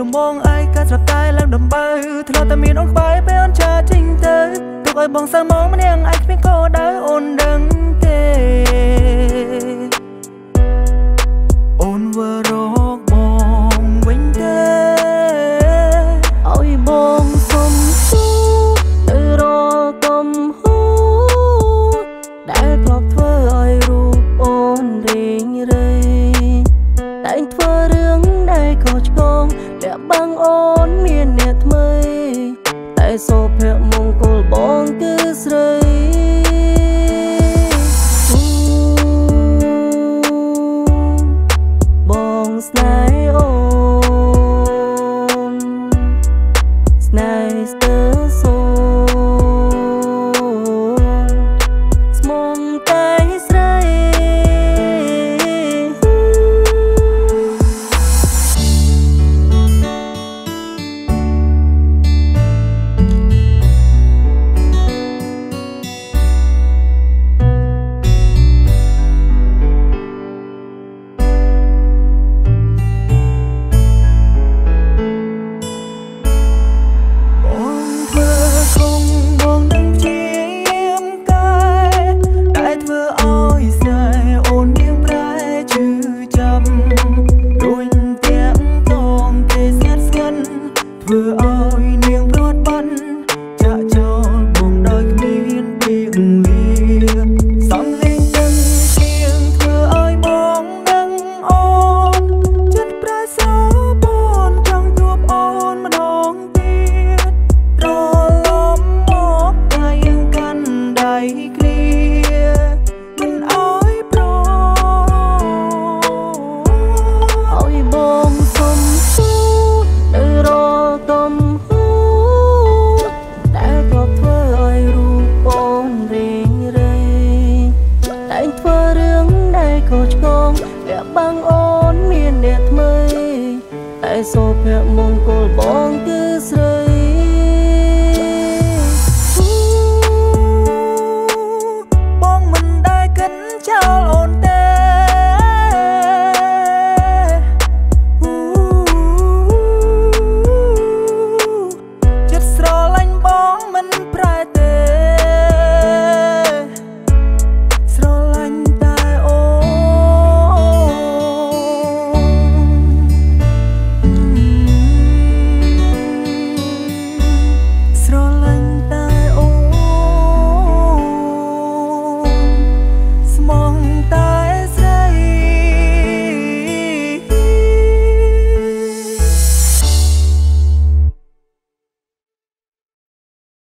ដំបងឯងកាត់ស្រាប់តែឡើងដំបៅធ្លាប់តែមានអូនក្បែរពេលអូនចាចេញទៅទុកឲ្យបងសើមងម្នាក់ឯងគ្មានគោលដៅអូនដឹងទេអូនវើរកបងវិញទេឲ្យបងសុំស៊ូទៅរកកំហូដែលធ្លាប់ធ្វើឲ្យរូបអូនរៀងរៃ បាំងអូនមានអ្នកថ្មីតែសុភមង្គលបងគឺស្រីបងស្នេហ៍អូន សុភមង្គលបងគឺស្រី